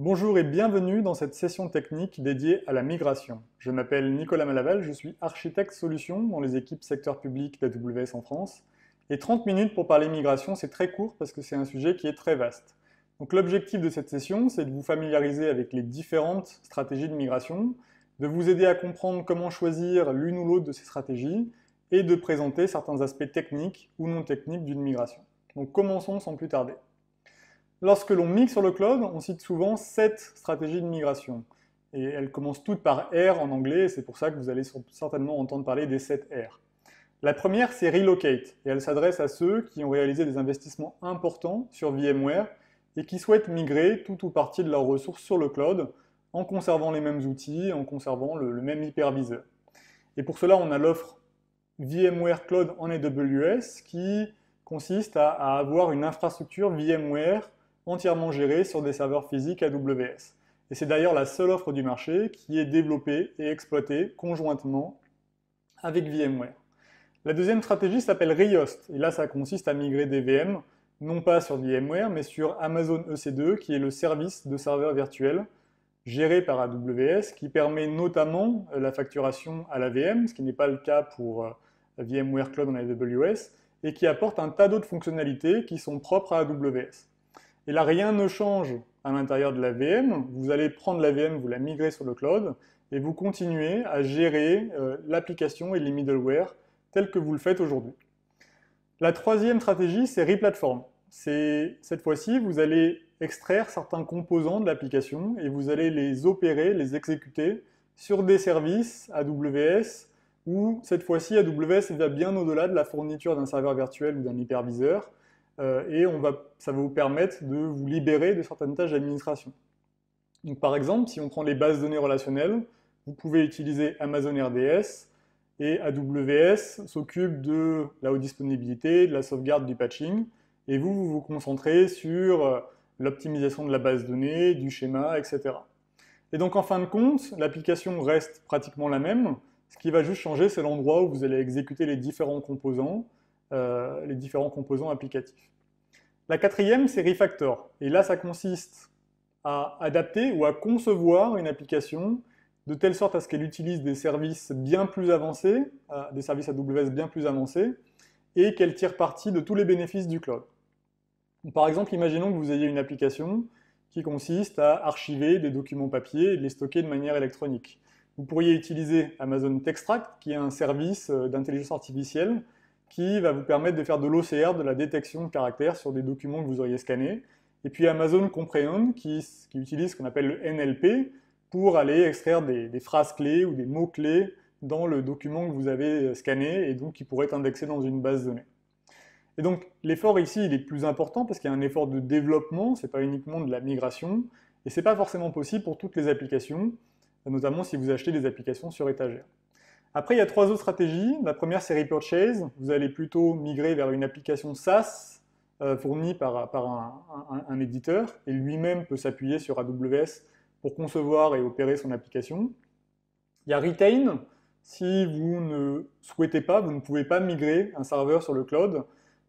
Bonjour et bienvenue dans cette session technique dédiée à la migration. Je m'appelle Nicolas Malaval, je suis architecte solution dans les équipes secteur public d'AWS en France. Et 30 minutes pour parler migration, c'est très court parce que c'est un sujet qui est très vaste. Donc l'objectif de cette session, c'est de vous familiariser avec les différentes stratégies de migration, de vous aider à comprendre comment choisir l'une ou l'autre de ces stratégies et de présenter certains aspects techniques ou non techniques d'une migration. Donc commençons sans plus tarder. Lorsque l'on migre sur le cloud, on cite souvent sept stratégies de migration. Et elles commencent toutes par R en anglais, c'est pour ça que vous allez certainement entendre parler des 7 R. La première, c'est Relocate, et elle s'adresse à ceux qui ont réalisé des investissements importants sur VMware et qui souhaitent migrer tout ou partie de leurs ressources sur le cloud en conservant les mêmes outils, en conservant le, même hyperviseur. Et pour cela, on a l'offre VMware Cloud en AWS qui consiste à avoir une infrastructure VMware entièrement gérée sur des serveurs physiques AWS. Et c'est d'ailleurs la seule offre du marché qui est développée et exploitée conjointement avec VMware. La deuxième stratégie s'appelle Rehost, et là ça consiste à migrer des VM, non pas sur VMware, mais sur Amazon EC2, qui est le service de serveur virtuel géré par AWS, qui permet notamment la facturation à la VM, ce qui n'est pas le cas pour euh, VMware Cloud en AWS, et qui apporte un tas d'autres fonctionnalités qui sont propres à AWS. Et là, rien ne change à l'intérieur de la VM. Vous allez prendre la VM, vous la migrer sur le cloud, et vous continuez à gérer euh, l'application et les middleware tels que vous le faites aujourd'hui. La troisième stratégie, c'est replatform. Cette fois-ci, vous allez extraire certains composants de l'application et vous allez les opérer, les exécuter sur des services AWS où cette fois-ci AWS va bien au-delà de la fourniture d'un serveur virtuel ou d'un hyperviseur et on va, ça va vous permettre de vous libérer de certaines tâches d'administration. Donc par exemple, si on prend les bases données relationnelles, vous pouvez utiliser Amazon RDS et AWS s'occupe de la haute disponibilité, de la sauvegarde du patching, et vous, vous vous concentrez sur euh, l'optimisation de la base de données, du schéma, etc. Et donc en fin de compte, l'application reste pratiquement la même, ce qui va juste changer, c'est l'endroit où vous allez exécuter les différents composants, euh, les différents composants applicatifs. La quatrième, c'est refactor. Et là, ça consiste à adapter ou à concevoir une application de telle sorte à ce qu'elle utilise des services bien plus avancés, des services AWS bien plus avancés, et qu'elle tire parti de tous les bénéfices du cloud. Par exemple, imaginons que vous ayez une application qui consiste à archiver des documents papier et les stocker de manière électronique. Vous pourriez utiliser Amazon Textract, qui est un service euh, d'intelligence artificielle qui va vous permettre de faire de l'OCR, de la détection de caractères sur des documents que vous auriez scannés. Et puis Amazon Comprehend, qui, utilise ce qu'on appelle le NLP pour aller extraire des, phrases clés ou des mots clés dans le document que vous avez scanné et donc qui pourrait être indexé dans une base de données. Et donc l'effort ici, il est plus important parce qu'il y a un effort de développement, c'est pas uniquement de la migration, et c'est pas forcément possible pour toutes les applications, notamment si vous achetez des applications sur étagère. Après, il y a trois autres stratégies. La première, c'est repurchase. Vous allez plutôt migrer vers une application SaaS euh, fournie par, un, éditeur et lui-même peut s'appuyer sur AWS pour concevoir et opérer son application. Il y a retain. Si vous ne souhaitez pas, vous ne pouvez pas migrer un serveur sur le cloud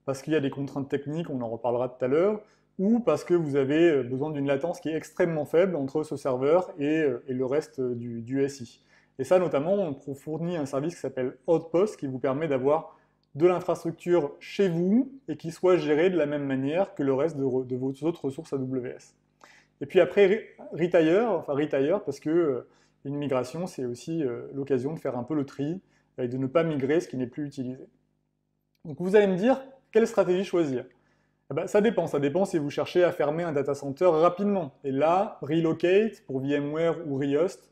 parce qu'il y a des contraintes techniques, on en reparlera tout à l'heure, ou parce que vous avez besoin d'une latence qui est extrêmement faible entre ce serveur et, le reste du SI. Et ça, notamment, on fournit un service qui s'appelle Outpost, qui vous permet d'avoir de l'infrastructure chez vous et qui soit gérée de la même manière que le reste de, vos autres ressources AWS. Et puis après, retire, enfin parce que euh, une migration, c'est aussi euh, l'occasion de faire un peu le tri et de ne pas migrer ce qui n'est plus utilisé. Donc vous allez me dire, quelle stratégie choisir? Eh ben, Ça dépend, ça dépend si vous cherchez à fermer un data center rapidement. Et là, relocate pour VMware ou Rehost,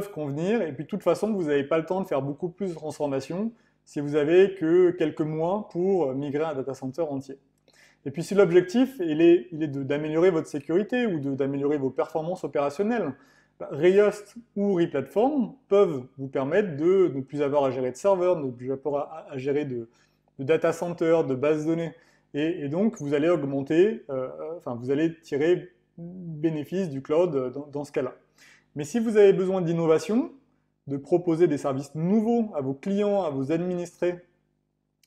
convenir. Et puis de toute façon, vous n'avez pas le temps de faire beaucoup plus de transformations si vous avez que quelques mois pour migrer un data center entier. Et puis si l'objectif il est, il est d'améliorer votre sécurité ou d'améliorer vos performances opérationnelles, bah, ou Replatform peuvent vous permettre de ne plus avoir à gérer de serveurs, de ne plus avoir à, gérer de, data center, de bases de données. Et, donc vous allez augmenter, euh, enfin vous allez tirer bénéfice du cloud dans ce cas-là. Mais si vous avez besoin d'innovation, de proposer des services nouveaux à vos clients, à vos administrés,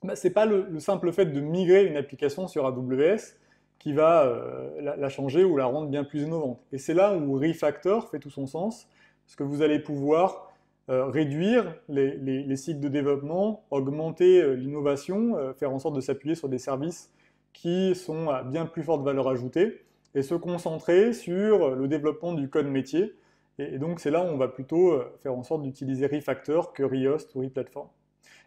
bah, ce n'est pas le, simple fait de migrer une application sur AWS qui va la, changer ou la rendre bien plus innovante. Et c'est là où Refactor fait tout son sens, parce que vous allez pouvoir réduire les, les, cycles de développement, augmenter l'innovation, faire en sorte de s'appuyer sur des services qui sont à bien plus forte valeur ajoutée, et se concentrer sur le développement du code métier. Et, donc c'est là où on va plutôt euh, faire en sorte d'utiliser Refactor que Rehost ou Replatform.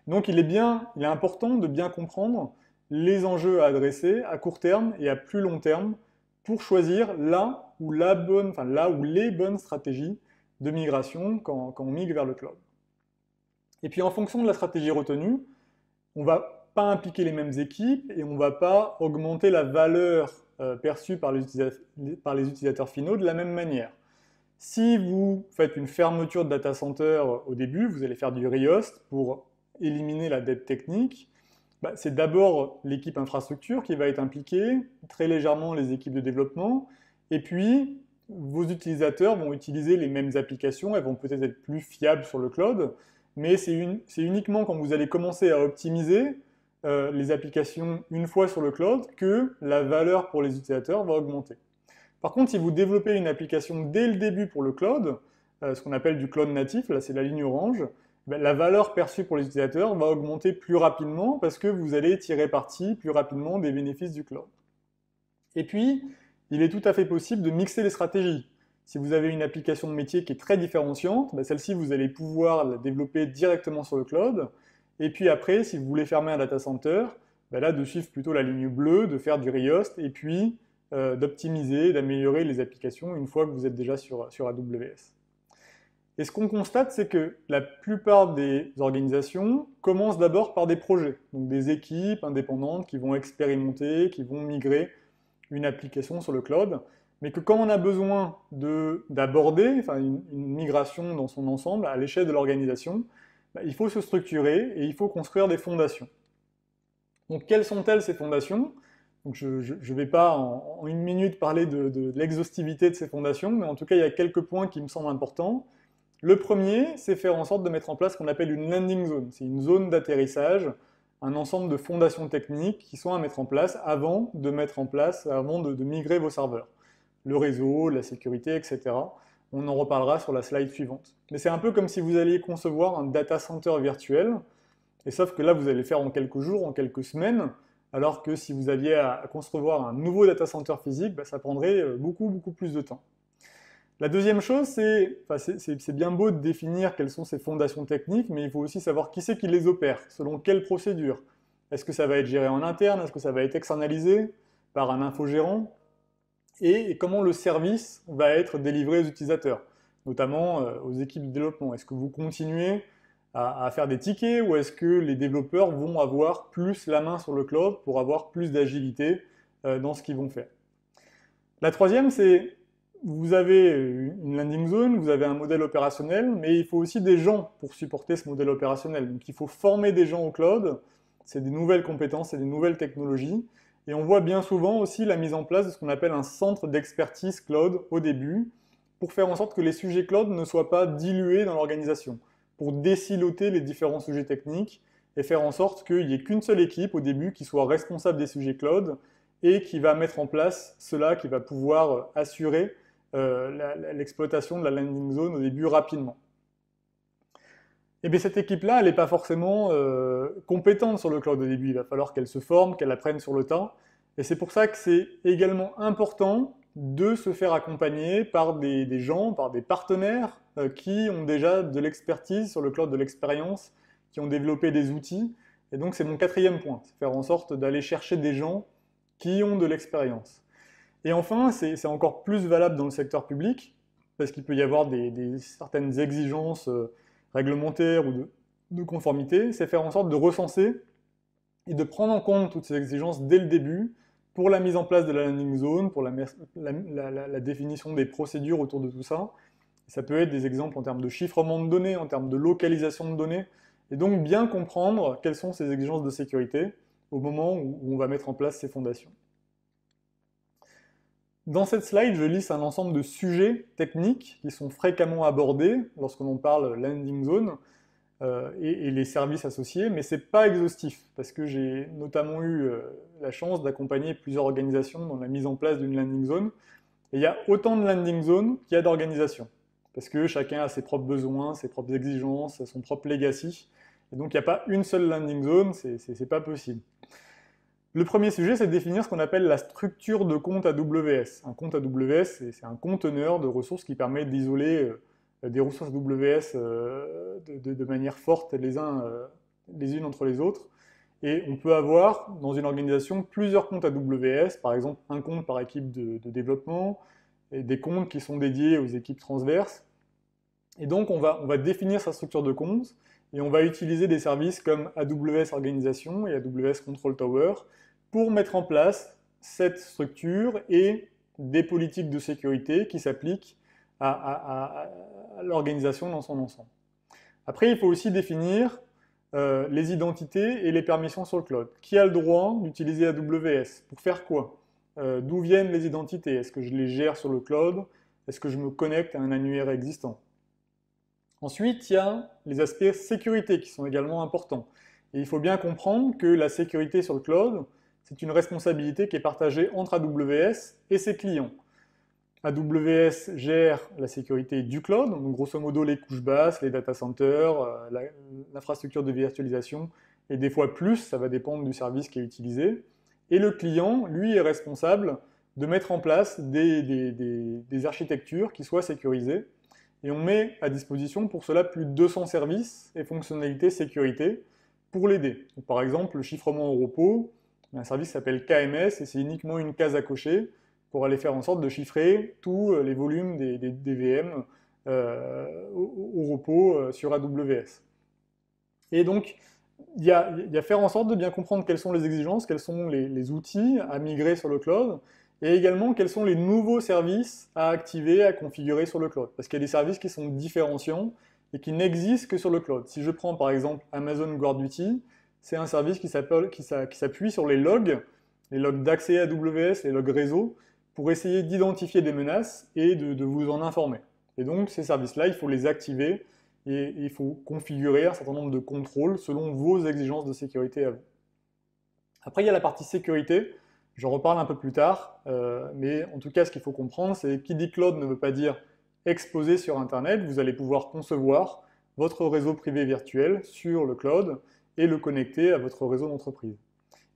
Donc il est bien, il est important de bien comprendre les enjeux à adresser à court terme et à plus long terme pour choisir là où, la bonne, enfin, là où les bonnes stratégies de migration quand, on migre vers le cloud. Et puis en fonction de la stratégie retenue, on va pas impliquer les mêmes équipes et on ne va pas augmenter la valeur euh, perçue par les, utilisateurs finaux de la même manière. Si vous faites une fermeture de data center au début, vous allez faire du rehost pour éliminer la dette technique. Bah, c'est d'abord l'équipe infrastructure qui va être impliquée, très légèrement les équipes de développement, et puis vos utilisateurs vont utiliser les mêmes applications, elles vont peut-être être plus fiables sur le cloud, mais c'est uniquement quand vous allez commencer à optimiser euh, les applications une fois sur le cloud que la valeur pour les utilisateurs va augmenter. Par contre, si vous développez une application dès le début pour le cloud, euh, ce qu'on appelle du cloud natif, là c'est la ligne orange, ben, la valeur perçue pour les utilisateurs va augmenter plus rapidement parce que vous allez tirer parti plus rapidement des bénéfices du cloud. Et puis, il est tout à fait possible de mixer les stratégies. Si vous avez une application de métier qui est très différenciante, ben, celle-ci, vous allez pouvoir la développer directement sur le cloud. Et puis après, si vous voulez fermer un data center, ben là, de suivre plutôt la ligne bleue, de faire du rehost, et puis euh, d'optimiser, d'améliorer les applications une fois que vous êtes déjà sur, AWS. Et ce qu'on constate, c'est que la plupart des organisations commencent d'abord par des projets, donc des équipes indépendantes qui vont expérimenter, qui vont migrer une application sur le cloud, mais que quand on a besoin d'aborder une, migration dans son ensemble à l'échelle de l'organisation, bah, il faut se structurer et il faut construire des fondations. Donc quelles sont-elles ces fondations? Je ne vais pas en, une minute parler de, l'exhaustivité de ces fondations, mais en tout cas il y a quelques points qui me semblent importants. Le premier, c'est faire en sorte de mettre en place ce qu'on appelle une landing zone. C'est une zone d'atterrissage, un ensemble de fondations techniques qui sont à mettre en place avant de mettre en place, avant de migrer vos serveurs. Le réseau, la sécurité, etc. On en reparlera sur la slide suivante. Mais c'est un peu comme si vous alliez concevoir un data center virtuel, et sauf que là, vous allez le faire en quelques jours, en quelques semaines, alors que si vous aviez à concevoir un nouveau data center physique, bah, ça prendrait euh, beaucoup, beaucoup plus de temps. La deuxième chose, c'est bien beau de définir quelles sont ces fondations techniques, mais il faut aussi savoir qui c'est qui les opère, selon quelle procédure. Est-ce que ça va être géré en interne? Est-ce que ça va être externalisé par un infogérant? Et comment le service va être délivré aux utilisateurs, notamment euh, aux équipes de développement? Est-ce que vous continuez à, faire des tickets ou est-ce que les développeurs vont avoir plus la main sur le cloud pour avoir plus d'agilité euh, dans ce qu'ils vont faire? La troisième, c'est vous avez une landing zone, vous avez un modèle opérationnel, mais il faut aussi des gens pour supporter ce modèle opérationnel. Donc il faut former des gens au cloud, c'est des nouvelles compétences, c'est des nouvelles technologies, et on voit bien souvent aussi la mise en place de ce qu'on appelle un centre d'expertise cloud au début, pour faire en sorte que les sujets cloud ne soient pas dilués dans l'organisation, pour déciloter les différents sujets techniques et faire en sorte qu'il n'y ait qu'une seule équipe au début qui soit responsable des sujets cloud et qui va mettre en place cela, qui va pouvoir assurer euh, l'exploitation de la landing zone au début rapidement. Et eh bien cette équipe-là, elle n'est pas forcément euh, compétente sur le cloud au début. Il va falloir qu'elle se forme, qu'elle apprenne sur le temps. Et c'est pour ça que c'est également important de se faire accompagner par des, gens, par des partenaires euh, qui ont déjà de l'expertise sur le cloud de l'expérience, qui ont développé des outils. Et donc c'est mon quatrième point, faire en sorte d'aller chercher des gens qui ont de l'expérience. Et enfin, c'est encore plus valable dans le secteur public, parce qu'il peut y avoir des, certaines exigences euh, réglementaire ou de, conformité, c'est faire en sorte de recenser et de prendre en compte toutes ces exigences dès le début pour la mise en place de la landing zone, pour la, définition des procédures autour de tout ça. Ça peut être des exemples en termes de chiffrement de données, en termes de localisation de données, et donc bien comprendre quelles sont ces exigences de sécurité au moment où on va mettre en place ces fondations. Dans cette slide, je liste un ensemble de sujets techniques qui sont fréquemment abordés lorsque l'on parle landing zone. Et, les services associés, mais ce n'est pas exhaustif, parce que j'ai notamment eu la chance d'accompagner plusieurs organisations dans la mise en place d'une landing zone, et il y a autant de landing zones qu'il y a d'organisations, parce que chacun a ses propres besoins, ses propres exigences, son propre legacy, et donc il n'y a pas une seule landing zone, c'est pas possible. Le premier sujet, c'est de définir ce qu'on appelle la structure de compte AWS. Un compte AWS, c'est un conteneur de ressources qui permet d'isoler euh, des ressources AWS euh, de, manière forte les, uns, euh, les unes entre les autres. Et on peut avoir dans une organisation plusieurs comptes AWS, par exemple un compte par équipe de, développement, et des comptes qui sont dédiés aux équipes transverses. Et donc on va, on va définir sa structure de compte, et on va utiliser des services comme AWS Organisation et AWS Control Tower pour mettre en place cette structure et des politiques de sécurité qui s'appliquent à, l'organisation dans son ensemble. Après, il faut aussi définir euh, les identités et les permissions sur le cloud. Qui a le droit d'utiliser AWS Pour faire quoi? Euh, D'où viennent les identités? Est-ce que je les gère sur le cloud? Est-ce que je me connecte à un annuaire existant? Ensuite, il y a les aspects sécurité qui sont également importants. Et il faut bien comprendre que la sécurité sur le cloud, c'est une responsabilité qui est partagée entre AWS et ses clients. AWS gère la sécurité du cloud, donc grosso modo les couches basses, les data centers, euh, l'infrastructure de virtualisation, et des fois plus, ça va dépendre du service qui est utilisé. Et le client, lui, est responsable de mettre en place des, des architectures qui soient sécurisées et on met à disposition pour cela plus de 200 services et fonctionnalités sécurité pour l'aider. Par exemple, le chiffrement au repos, un service s'appelle KMS et c'est uniquement une case à cocher pour aller faire en sorte de chiffrer tous les volumes des, VM euh, au, repos euh, sur AWS. Et donc, il y, a, faire en sorte de bien comprendre quelles sont les exigences, quels sont les outils à migrer sur le cloud, et également quels sont les nouveaux services à activer, à configurer sur le cloud. Parce qu'il y a des services qui sont différenciants et qui n'existent que sur le cloud. Si je prends par exemple Amazon Duty, c'est un service qui s'appuie sur les logs, les logs d'accès AWS, les logs réseau, pour essayer d'identifier des menaces et de, vous en informer. Et donc ces services-là, il faut les activer et il faut configurer un certain nombre de contrôles selon vos exigences de sécurité à vous. Après, il y a la partie sécurité. J'en reparle un peu plus tard, euh, mais en tout cas, ce qu'il faut comprendre, c'est qui dit cloud ne veut pas dire exposé sur Internet. Vous allez pouvoir concevoir votre réseau privé virtuel sur le cloud et le connecter à votre réseau d'entreprise.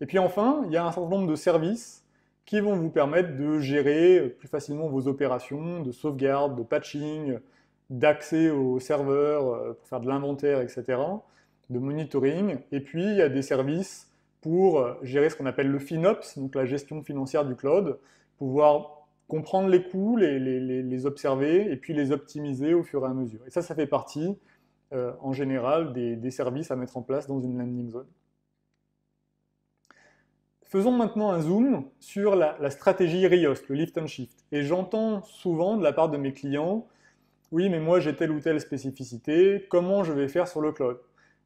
Et puis enfin, il y a un certain nombre de services qui vont vous permettre de gérer plus facilement vos opérations de sauvegarde, de patching, d'accès aux serveurs euh, pour faire de l'inventaire, etc., de monitoring. Et puis, il y a des services pour euh, gérer ce qu'on appelle le FinOps, donc la gestion financière du cloud, pouvoir comprendre les coûts, les, observer et puis les optimiser au fur et à mesure. Et ça, ça fait partie euh, en général des, services à mettre en place dans une landing zone. Faisons maintenant un zoom sur la, stratégie RIOS, le lift and shift. Et j'entends souvent de la part de mes clients, oui, mais moi j'ai telle ou telle spécificité, comment je vais faire sur le cloud?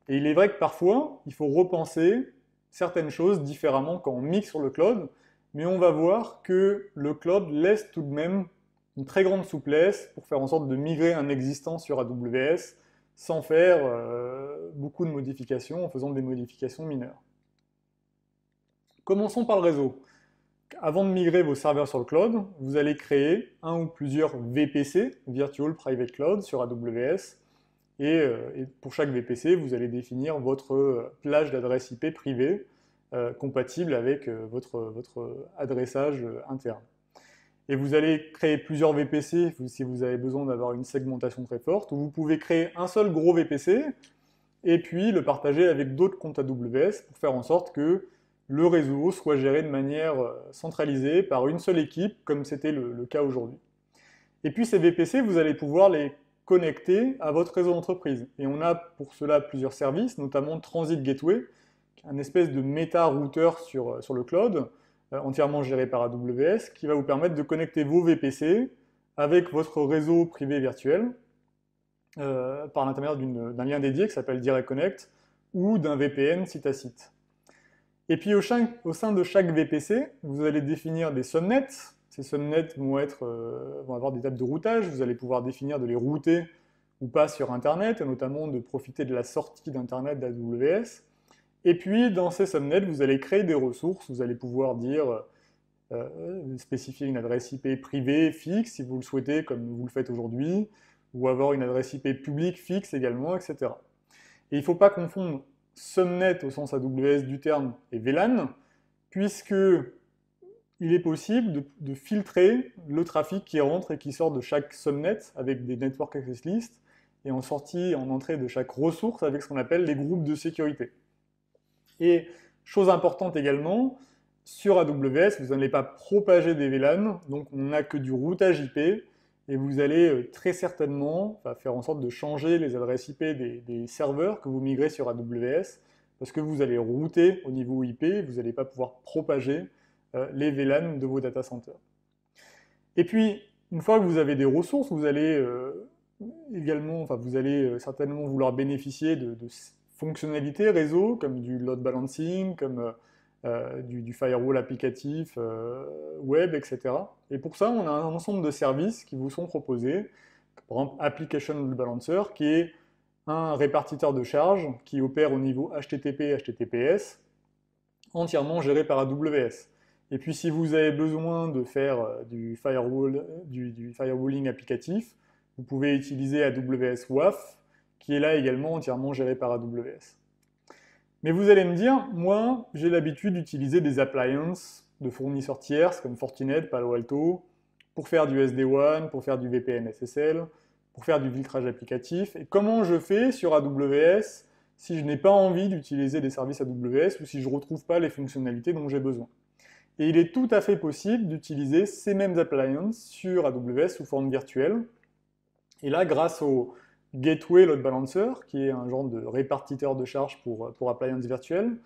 Et il est vrai que parfois, il faut repenser certaines choses différemment quand on mixe sur le cloud, mais on va voir que le cloud laisse tout de même une très grande souplesse pour faire en sorte de migrer un existant sur AWS sans faire euh, beaucoup de modifications, en faisant des modifications mineures. Commençons par le réseau. Avant de migrer vos serveurs sur le cloud, vous allez créer un ou plusieurs VPC, Virtual Private Cloud, sur AWS, euh, et, pour chaque VPC, vous allez définir votre euh, plage d'adresse IP privée euh, compatible avec votre, adressage interne. Et vous allez créer plusieurs VPC si vous avez besoin d'avoir une segmentation très forte, ou vous pouvez créer un seul gros VPC et puis le partager avec d'autres comptes AWS pour faire en sorte que le réseau soit géré de manière centralisée par une seule équipe, comme c'était le, cas aujourd'hui. Et puis ces VPC, vous allez pouvoir les connecté à votre réseau d'entreprise. Et on a pour cela plusieurs services, notamment Transit Gateway, un espèce de méta-routeur sur, euh, sur le cloud, euh, entièrement géré par AWS, qui va vous permettre de connecter vos VPC avec votre réseau privé virtuel euh, par l'intermédiaire d'un lien dédié qui s'appelle Direct Connect ou d'un VPN site à site. Et puis au, sein de chaque VPC, vous allez définir des subnets, ces subnets vont, être, euh, vont avoir des tables de routage, vous allez pouvoir définir de les router ou pas sur Internet, et notamment de profiter de la sortie d'Internet d'AWS. Et puis, dans ces subnets, vous allez créer des ressources, vous allez pouvoir dire, euh, spécifier une adresse IP privée fixe, si vous le souhaitez, comme vous le faites aujourd'hui, ou avoir une adresse IP publique fixe également, etc. Et il ne faut pas confondre subnet au sens AWS du terme et VLAN, puisque il est possible de, filtrer le trafic qui rentre et qui sort de chaque subnet avec des network access lists, et en sortie, en entrée de chaque ressource avec ce qu'on appelle les groupes de sécurité. Et chose importante également, sur AWS, vous n'allez pas propager des VLAN, donc on n'a que du routage IP, et vous allez euh, très certainement faire en sorte de changer les adresses IP des, serveurs que vous migrez sur AWS, parce que vous allez router au niveau IP, vous n'allez pas pouvoir propager euh, les VLAN de vos data centers. Et puis, une fois que vous avez des ressources, vous allez euh, également, enfin, vous allez certainement vouloir bénéficier de, fonctionnalités réseau, comme du load balancing, comme du, firewall applicatif euh, web, etc. Et pour ça, on a un ensemble de services qui vous sont proposés. Par exemple, Application Balancer, qui est un répartiteur de charge qui opère au niveau HTTP, HTTPS, entièrement géré par AWS. Et puis si vous avez besoin de faire euh, du, firewall, du, firewalling applicatif, vous pouvez utiliser AWS WAF, qui est là également entièrement géré par AWS. Mais vous allez me dire, moi, j'ai l'habitude d'utiliser des appliances de fournisseurs tierces comme Fortinet, Palo Alto, pour faire du SD-WAN, pour faire du VPN SSL, pour faire du filtrage applicatif. Et comment je fais sur AWS si je n'ai pas envie d'utiliser des services AWS ou si je ne retrouve pas les fonctionnalités dont j'ai besoin? Et il est tout à fait possible d'utiliser ces mêmes appliances sur AWS sous forme virtuelle. Et là, grâce au, Gateway Load Balancer, qui est un genre de répartiteur de charge pour, pour appliance virtuelle,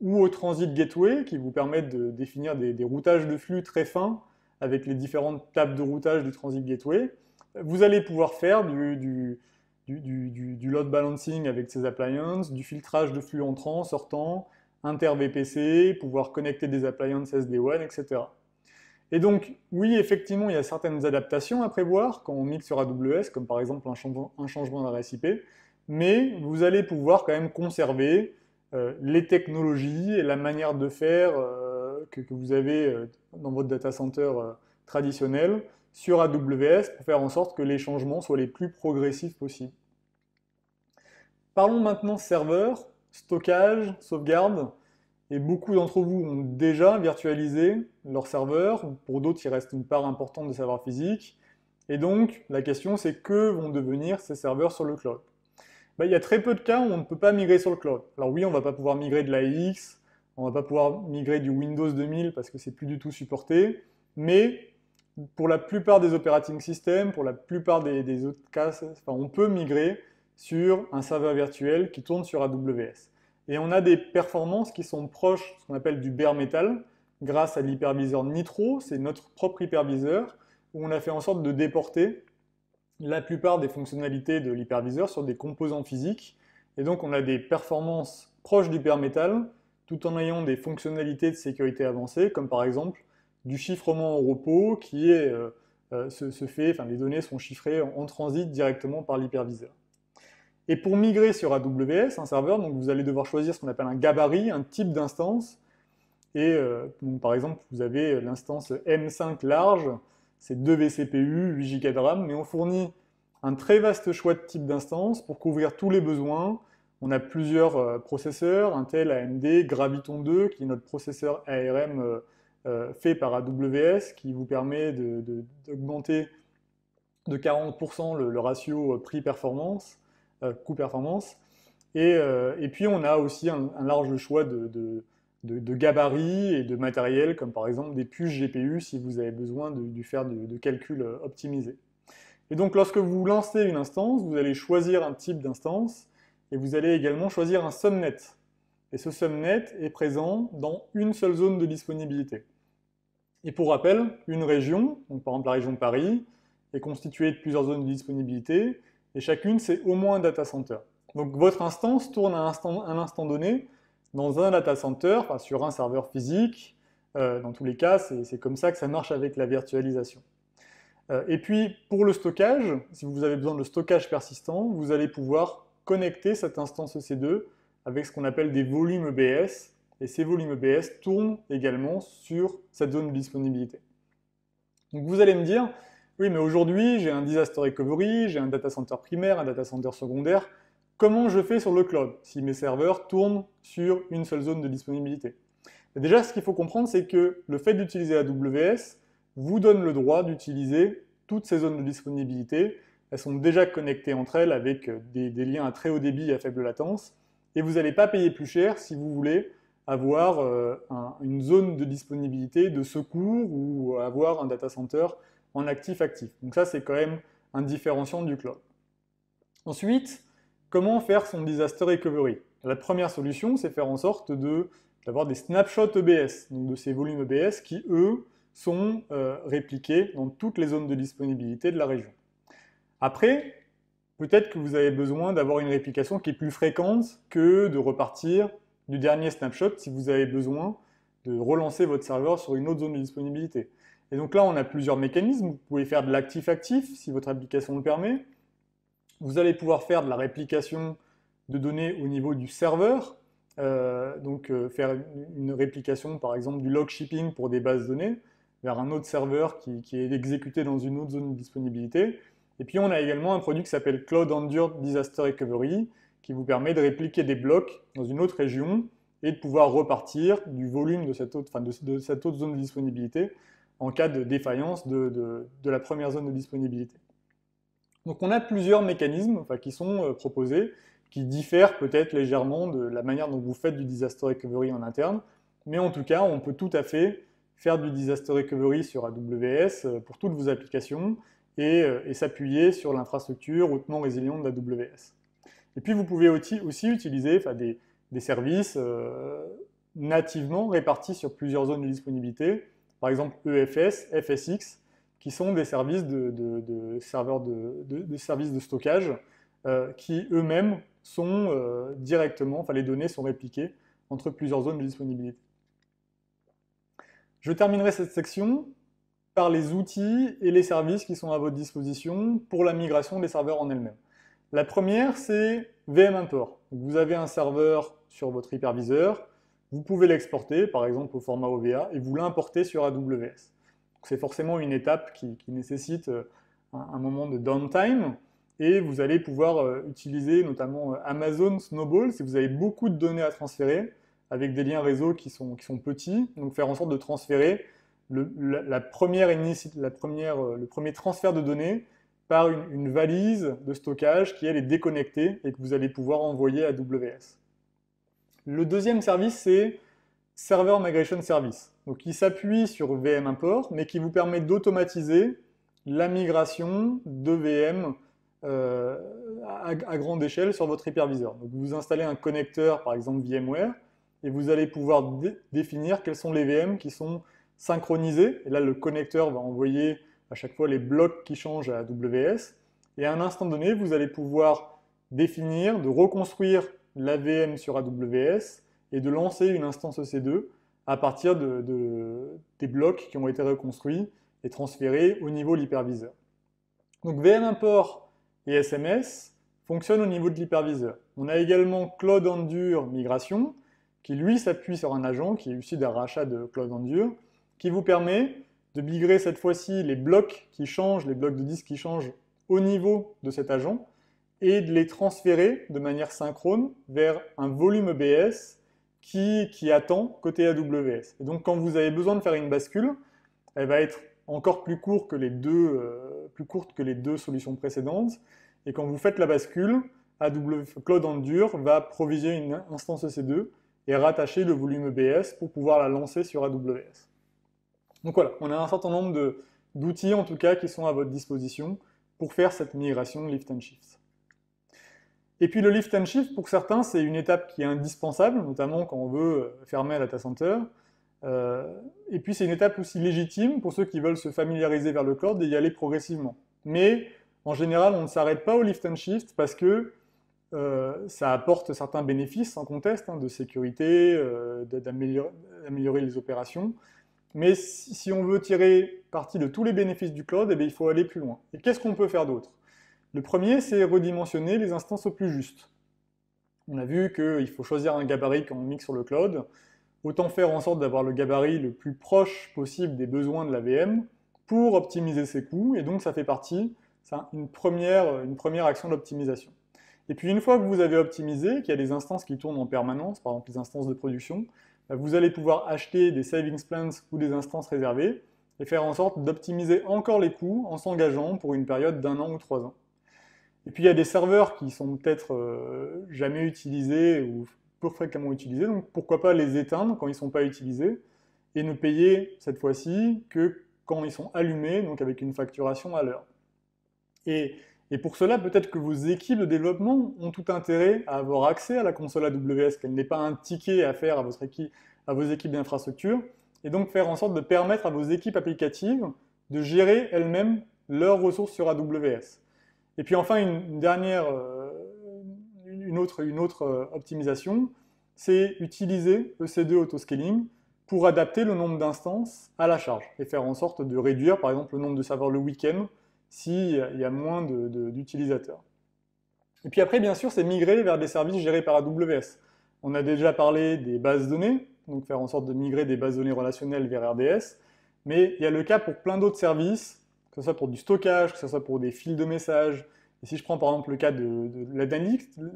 ou au Transit Gateway, qui vous permet de définir des, routages de flux très fins avec les différentes tables de routage du Transit Gateway. Vous allez pouvoir faire du, du, du, load balancing avec ces appliances, du filtrage de flux entrant, sortant, inter-VPC, pouvoir connecter des appliances SD-WAN, etc. Et donc, oui, effectivement, il y a certaines adaptations à prévoir quand on mixe sur AWS, comme par exemple un changement, un changement d'adresse IP, mais vous allez pouvoir quand même conserver euh, les technologies et la manière de faire euh, que, vous avez euh, dans votre data center traditionnel sur AWS pour faire en sorte que les changements soient les plus progressifs possibles. Parlons maintenant serveur, stockage, sauvegarde et beaucoup d'entre vous ont déjà virtualisé leur serveur. Pour d'autres, il reste une part importante de savoir physique. Et donc, la question, c'est que vont devenir ces serveurs sur le cloud? Ben, Il y a très peu de cas où on ne peut pas migrer sur le cloud. Alors oui, on ne va pas pouvoir migrer de l'AX, on ne va pas pouvoir migrer du Windows 2000 parce que c'est plus du tout supporté, mais pour la plupart des operating systems, pour la plupart des autres cas, on peut migrer sur un serveur virtuel qui tourne sur AWS. Et on a des performances qui sont proches, ce qu'on appelle du bare metal, grâce à l'hyperviseur Nitro, c'est notre propre hyperviseur, où on a fait en sorte de déporter la plupart des fonctionnalités de l'hyperviseur sur des composants physiques. Et donc on a des performances proches du bare metal, tout en ayant des fonctionnalités de sécurité avancées, comme par exemple du chiffrement au repos, qui est, euh, euh, se, fait, enfin les données sont chiffrées en transit directement par l'hyperviseur. Et pour migrer sur AWS, un serveur, donc vous allez devoir choisir ce qu'on appelle un gabarit, un type d'instance. Et euh, par exemple, vous avez l'instance M5 large, c'est 2 vCPU, 8 Go de RAM, mais on fournit un très vaste choix de types d'instance pour couvrir tous les besoins. On a plusieurs euh, processeurs, Intel, AMD, Graviton 2, qui est notre processeur ARM euh, fait par AWS, qui vous permet d'augmenter de, 40% le ratio prix-performance. Euh, coût-performance. Euh, et, puis on a aussi un, large choix de, gabarits et de matériel, comme par exemple des puces GPU si vous avez besoin de, faire de, calculs euh, optimisés. Et donc lorsque vous lancez une instance, vous allez choisir un type d'instance et vous allez également choisir un subnet. Et ce subnet est présent dans une seule zone de disponibilité. Et pour rappel, une région, par exemple la région de Paris, est constituée de plusieurs zones de disponibilité, et chacune, c'est au moins un data center. Donc votre instance tourne à un instant, donné dans un data center, sur un serveur physique. Euh, dans tous les cas, c'est comme ça que ça marche avec la virtualisation. Euh, et puis, pour le stockage, si vous avez besoin de stockage persistant, vous allez pouvoir connecter cette instance EC2 avec ce qu'on appelle des volumes EBS. Et ces volumes EBS tournent également sur cette zone de disponibilité. Donc vous allez me dire, oui, mais aujourd'hui, j'ai un disaster recovery, j'ai un data center primaire, un data center secondaire. Comment je fais sur le cloud si mes serveurs tournent sur une seule zone de disponibilité? Déjà, ce qu'il faut comprendre, c'est que le fait d'utiliser AWS vous donne le droit d'utiliser toutes ces zones de disponibilité. Elles sont déjà connectées entre elles avec des, liens à très haut débit et à faible latence. Et vous n'allez pas payer plus cher si vous voulez avoir euh, une zone de disponibilité de secours ou avoir un data center en actif-actif. Donc ça, c'est quand même un différenciant du cloud. Ensuite, comment faire son disaster recovery? La première solution, c'est faire en sorte d'avoir des snapshots EBS, donc de ces volumes EBS qui, eux, sont euh, répliqués dans toutes les zones de disponibilité de la région. Après, peut-être que vous avez besoin d'avoir une réplication qui est plus fréquente que de repartir du dernier snapshot si vous avez besoin de relancer votre serveur sur une autre zone de disponibilité. Et donc là, on a plusieurs mécanismes. Vous pouvez faire de l'actif-actif si votre application le permet. Vous allez pouvoir faire de la réplication de données au niveau du serveur. Euh, donc euh, faire une réplication par exemple du log shipping pour des bases données vers un autre serveur qui, est exécuté dans une autre zone de disponibilité. Et puis on a également un produit qui s'appelle Cloud Endured Disaster Recovery qui vous permet de répliquer des blocs dans une autre région et de pouvoir repartir du volume de, cette autre zone de disponibilité en cas de défaillance de, la première zone de disponibilité. Donc on a plusieurs mécanismes qui sont euh, proposés, qui diffèrent peut-être légèrement de la manière dont vous faites du disaster recovery en interne, mais en tout cas, on peut tout à fait faire du disaster recovery sur AWS euh, pour toutes vos applications et, euh, s'appuyer sur l'infrastructure hautement résiliente d'AWS. Et puis vous pouvez aussi, utiliser des, services nativement répartis sur plusieurs zones de disponibilité, par exemple EFS, FSX, qui sont des services de, serveurs de, services de stockage euh, qui eux-mêmes sont euh, directement, enfin les données sont répliquées entre plusieurs zones de disponibilité. Je terminerai cette section par les outils et les services qui sont à votre disposition pour la migration des serveurs en elles-mêmes. La première, c'est VM Import. Vous avez un serveur sur votre hyperviseur, vous pouvez l'exporter, par exemple au format OVA, et vous l'importez sur AWS. C'est forcément une étape qui, nécessite euh, un, moment de downtime, et vous allez pouvoir euh, utiliser notamment euh, Amazon Snowball si vous avez beaucoup de données à transférer, avec des liens réseau qui sont, qui sont petits, donc faire en sorte de transférer le, la, la première, le premier transfert de données par une, valise de stockage qui elle est déconnectée et que vous allez pouvoir envoyer à AWS. Le deuxième service, c'est Server Migration Service. Donc, s'appuie sur VM Import, mais qui vous permet d'automatiser la migration de VM euh, à, grande échelle sur votre hyperviseur. Donc, vous installez un connecteur, par exemple VMware, et vous allez pouvoir définir quels sont les VM qui sont synchronisés. Et là, le connecteur va envoyer à chaque fois les blocs qui changent à AWS. Et à un instant donné, vous allez pouvoir définir, de reconstruire la VM sur AWS et de lancer une instance EC2 à partir de, des blocs qui ont été reconstruits et transférés au niveau de l'hyperviseur. Donc VM import et SMS fonctionnent au niveau de l'hyperviseur. On a également Cloud Endure Migration, qui lui s'appuie sur un agent qui est issu d'un rachat de Cloud Endure, qui vous permet de migrer cette fois-ci les blocs qui changent, les blocs de disque qui changent au niveau de cet agent, et de les transférer de manière synchrone vers un volume EBS qui, qui attend côté AWS. Et donc quand vous avez besoin de faire une bascule, elle va être encore plus, court que les deux, euh, plus courte que les deux solutions précédentes. Et quand vous faites la bascule, AWS Cloud Endure va provisionner une instance EC2 et rattacher le volume EBS pour pouvoir la lancer sur AWS. Donc voilà, on a un certain nombre d'outils en tout cas qui sont à votre disposition pour faire cette migration lift and shift. Et puis le lift and shift, pour certains, c'est une étape qui est indispensable, notamment quand on veut euh, fermer un data center. Euh, et puis c'est une étape aussi légitime pour ceux qui veulent se familiariser vers le cloud et y aller progressivement. Mais en général, on ne s'arrête pas au lift and shift parce que euh, ça apporte certains bénéfices, sans conteste, hein, de sécurité, d'améliorer les opérations. Mais si on veut tirer parti de tous les bénéfices du cloud, eh il faut aller plus loin. Et qu'est-ce qu'on peut faire d'autre? Le premier, c'est redimensionner les instances au plus juste. On a vu qu'il faut choisir un gabarit quand on mixe sur le cloud. Autant faire en sorte d'avoir le gabarit le plus proche possible des besoins de la VM pour optimiser ses coûts. Et donc ça fait partie, c'est une première, une première action d'optimisation. Et puis une fois que vous avez optimisé, qu'il y a des instances qui tournent en permanence, par exemple les instances de production, bah, vous allez pouvoir acheter des savings plans ou des instances réservées et faire en sorte d'optimiser encore les coûts en s'engageant pour une période d'un an ou trois ans. Et puis il y a des serveurs qui sont peut-être euh, jamais utilisés ou peu fréquemment utilisés, donc pourquoi pas les éteindre quand ils ne sont pas utilisés et ne payer cette fois-ci que quand ils sont allumés, donc avec une facturation à l'heure. Et, pour cela, peut-être que vos équipes de développement ont tout intérêt à avoir accès à la console AWS, qu'elle n'est pas un ticket à faire à, à vos équipes d'infrastructure, et donc faire en sorte de permettre à vos équipes applicatives de gérer elles-mêmes leurs ressources sur AWS. Et puis enfin, une, dernière, euh, une autre, une autre euh, optimisation, c'est utiliser EC2 Autoscaling pour adapter le nombre d'instances à la charge et faire en sorte de réduire par exemple le nombre de serveurs le week-end s'il y a moins d'utilisateurs. Et puis après, bien sûr, c'est migrer vers des services gérés par AWS. On a déjà parlé des bases données, donc faire en sorte de migrer des bases données relationnelles vers RDS, mais il y a le cas pour plein d'autres services, ce soit pour du stockage, que ce soit pour des fils de messages. Et si je prends par exemple le cas de,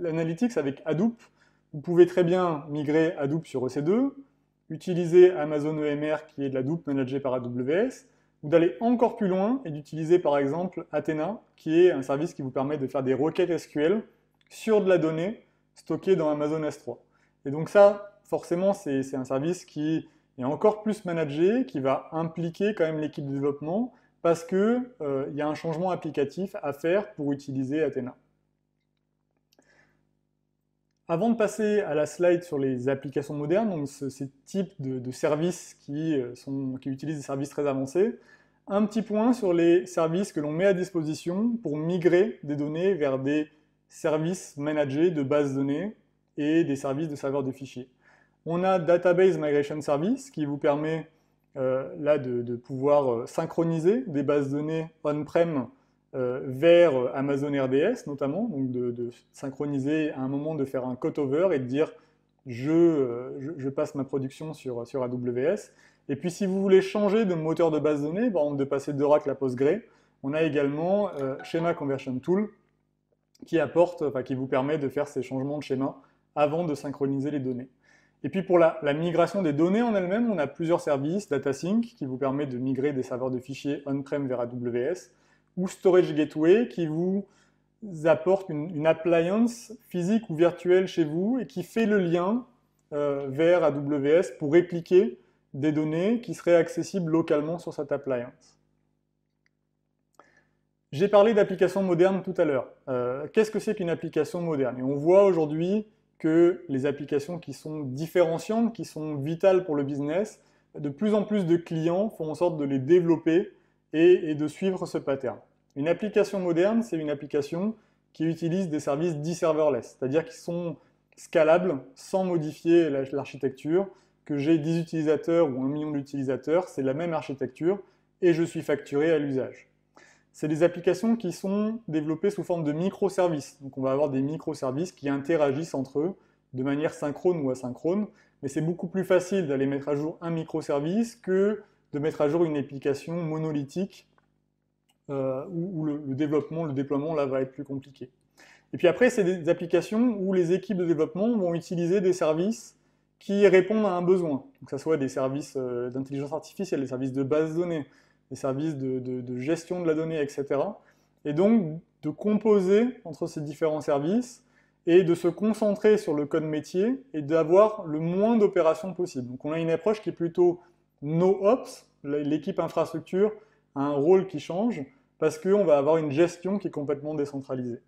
l'analytics avec Hadoop, vous pouvez très bien migrer Hadoop sur EC2, utiliser Amazon EMR qui est de la Hadoop managée par AWS, ou d'aller encore plus loin et d'utiliser par exemple Athena, qui est un service qui vous permet de faire des requêtes SQL sur de la donnée stockée dans Amazon S3. Et donc ça, forcément, c'est un service qui est encore plus managé, qui va impliquer quand même l'équipe de développement, parce qu'il euh, y a un changement applicatif à faire pour utiliser Athena. Avant de passer à la slide sur les applications modernes, donc ces types de, services qui, euh, qui, utilisent des services très avancés, un petit point sur les services que l'on met à disposition pour migrer des données vers des services managés de bases données et des services de serveurs de fichiers. On a Database Migration Service qui vous permet là de, pouvoir euh, synchroniser des bases données on-prem euh, vers Amazon RDS notamment, donc de, synchroniser à un moment de faire un cutover et de dire euh, je, passe ma production sur, AWS. Et puis si vous voulez changer de moteur de base de données, par de passer d'Oracle à Postgre, on a également euh, Schema Conversion Tool qui apporte, qui vous permet de faire ces changements de schéma avant de synchroniser les données. Et puis pour la, migration des données en elles-mêmes, on a plusieurs services, DataSync qui vous permet de migrer des serveurs de fichiers on-prem vers AWS, ou Storage Gateway qui vous apporte une, appliance physique ou virtuelle chez vous et qui fait le lien euh, vers AWS pour répliquer des données qui seraient accessibles localement sur cette appliance. J'ai parlé d'applications modernes tout à l'heure. Euh, qu'est-ce que c'est qu'une application moderne? Et on voit aujourd'hui que les applications qui sont différenciantes, qui sont vitales pour le business, de plus en plus de clients font en sorte de les développer et, de suivre ce pattern. Une application moderne, c'est une application qui utilise des services dit serverless, c'est-à-dire qui sont scalables sans modifier l'architecture, que j'ai 10 utilisateurs ou un million d'utilisateurs, c'est la même architecture et je suis facturé à l'usage. C'est des applications qui sont développées sous forme de microservices. Donc on va avoir des microservices qui interagissent entre eux de manière synchrone ou asynchrone, mais c'est beaucoup plus facile d'aller mettre à jour un microservice que de mettre à jour une application monolithique euh, où, le, développement, le déploiement là va être plus compliqué. Et puis après, c'est des applications où les équipes de développement vont utiliser des services qui répondent à un besoin. que ce soit des services euh, d'intelligence artificielle, des services de base de données, des services de, gestion de la donnée, etc. Et donc de composer entre ces différents services et de se concentrer sur le code métier et d'avoir le moins d'opérations possible. Donc on a une approche qui est plutôt no-ops, l'équipe infrastructure a un rôle qui change parce qu'on va avoir une gestion qui est complètement décentralisée.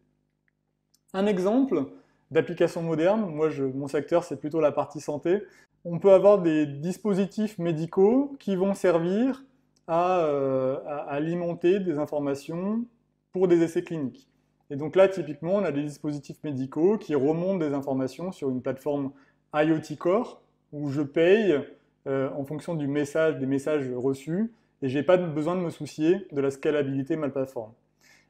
Un exemple d'application moderne, moi mon secteur c'est plutôt la partie santé, on peut avoir des dispositifs médicaux qui vont servir à, euh, à, alimenter des informations pour des essais cliniques. Et donc là, typiquement, on a des dispositifs médicaux qui remontent des informations sur une plateforme IoT Core où je paye en fonction du message, des messages reçus, et je n'ai pas besoin de me soucier de la scalabilité de ma plateforme.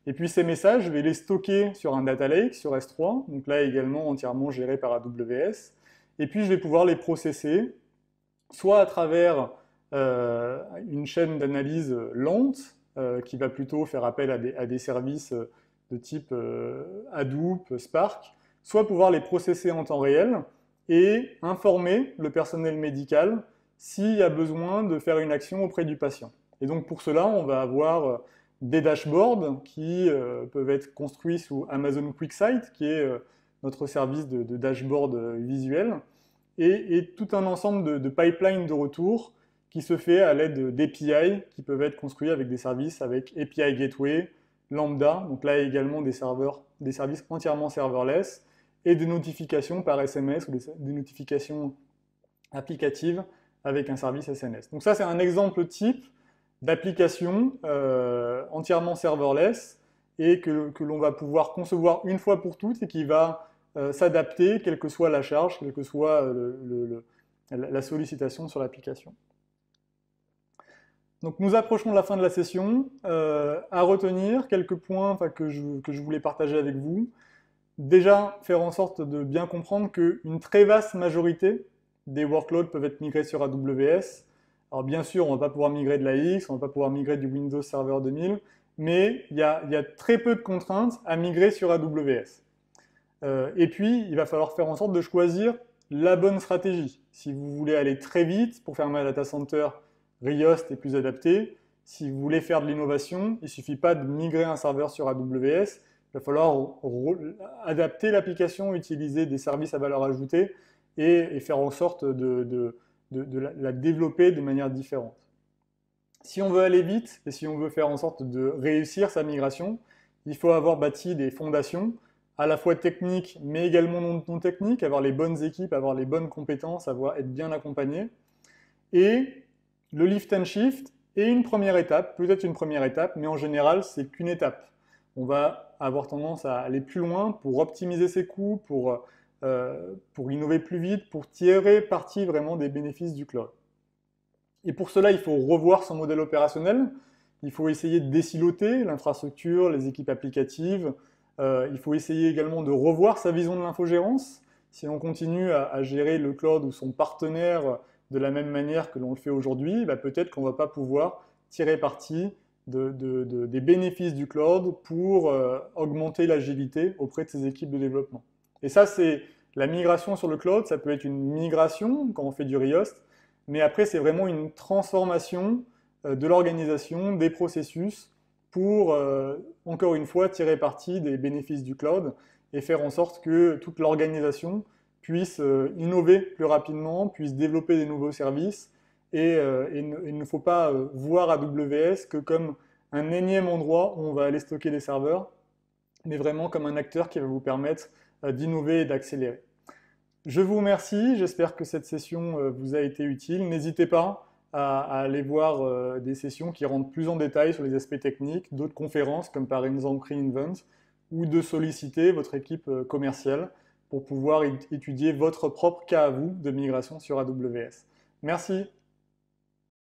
Et puis ces messages, je vais les stocker sur un data lake, sur S3, donc là également entièrement géré par AWS, et puis je vais pouvoir les processer, soit à travers euh, une chaîne d'analyse lente, euh, qui va plutôt faire appel à des, services de type euh, Hadoop, Spark, soit pouvoir les processer en temps réel et informer le personnel médical s'il y a besoin de faire une action auprès du patient. Et donc pour cela, on va avoir des dashboards qui euh, peuvent être construits sous Amazon QuickSight, qui est euh, notre service de, dashboard euh, visuel, et, tout un ensemble de, pipelines de retour qui se fait à l'aide d'API qui peuvent être construits avec des services avec API Gateway, Lambda, donc là également des, serveurs, des services entièrement serverless, et des notifications par SMS ou des notifications applicatives avec un service SNS. Donc ça c'est un exemple type d'applications euh, entièrement serverless et que, l'on va pouvoir concevoir une fois pour toutes et qui va euh, s'adapter quelle que soit la charge, quelle que soit euh, la sollicitation sur l'application. Donc nous approchons de la fin de la session. à retenir quelques points que je, que je voulais partager avec vous. Déjà, faire en sorte de bien comprendre qu'une très vaste majorité des workloads peuvent être migrés sur AWS. Alors bien sûr, on ne va pas pouvoir migrer de l'AX, on ne va pas pouvoir migrer du Windows Server 2000, mais il y, a, très peu de contraintes à migrer sur AWS. Euh, et puis, il va falloir faire en sorte de choisir la bonne stratégie. Si vous voulez aller très vite pour faire un data center, Riost est plus adapté. Si vous voulez faire de l'innovation, il ne suffit pas de migrer un serveur sur AWS. Il va falloir adapter l'application, utiliser des services à valeur ajoutée et, faire en sorte de la, développer de manière différente. Si on veut aller vite et si on veut faire en sorte de réussir sa migration, il faut avoir bâti des fondations à la fois techniques mais également non, techniques, avoir les bonnes équipes, avoir les bonnes compétences, être bien accompagné. Et le lift and shift est une première étape, peut-être une première étape, mais en général, c'est qu'une étape. On va avoir tendance à aller plus loin pour optimiser ses coûts, pour euh, innover plus vite, pour tirer parti vraiment des bénéfices du cloud. Et pour cela, il faut revoir son modèle opérationnel, il faut essayer de désiloter l'infrastructure, les équipes applicatives, euh, il faut essayer également de revoir sa vision de l'infogérance. Si on continue à, gérer le cloud ou son partenaire de la même manière que l'on le fait aujourd'hui, bah, peut-être qu'on ne va pas pouvoir tirer parti des bénéfices du cloud pour euh, augmenter l'agilité auprès de ses équipes de développement. Et ça, c'est la migration sur le cloud, ça peut être une migration quand on fait du Riost, mais après, c'est vraiment une transformation euh, de l'organisation, des processus, pour, euh, encore une fois, tirer parti des bénéfices du cloud et faire en sorte que toute l'organisation puisse euh, innover plus rapidement, puisse développer des nouveaux services. Et, il ne faut pas voir AWS que comme un énième endroit où on va aller stocker des serveurs, mais vraiment comme un acteur qui va vous permettre euh, d'innover et d'accélérer. Je vous remercie, j'espère que cette session euh, vous a été utile. N'hésitez pas à, aller voir euh, des sessions qui rentrent plus en détail sur les aspects techniques, d'autres conférences comme par exemple Reinvent, ou de solliciter votre équipe commerciale pour pouvoir étudier votre propre cas à vous de migration sur AWS. Merci.